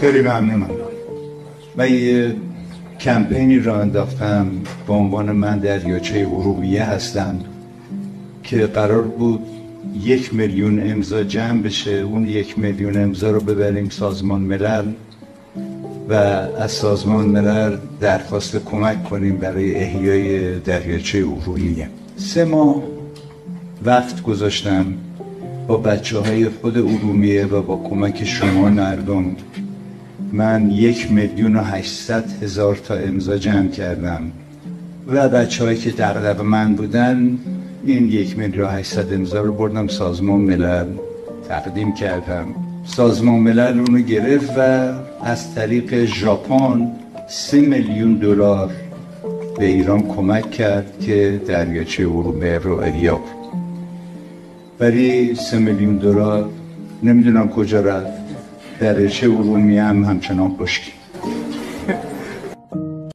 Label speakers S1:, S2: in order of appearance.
S1: خیلی ممنونم. و یه کمپینی را انداختم به عنوان من دریاچه ارومیه هستم که قرار بود یک میلیون امضا جمع بشه. اون یک میلیون امضا رو ببریم سازمان ملل و از سازمان ملل درخواست کمک کنیم برای احیای دریاچه ارومیه سه ماه وقت گذاشتم با بچه های خود ارومیه و با کمک شما مردم من یک میلیون و هشتصد هزار تا امضا جمع کردم. و بچه هایی که دقدق من بودن این یک میلیون و هشتصد امضا رو بردم سازمان ملل. تقدیم کردم. سازمان ملل اونو گرفت و از طریق ژاپن سه میلیون دلار به ایران کمک کرد که دریاچه ارومیه رو احیا ولی سه میلیون دلار نمی‌دونم کجا رفت. دریاچه ارومیه هم همچنان خشکی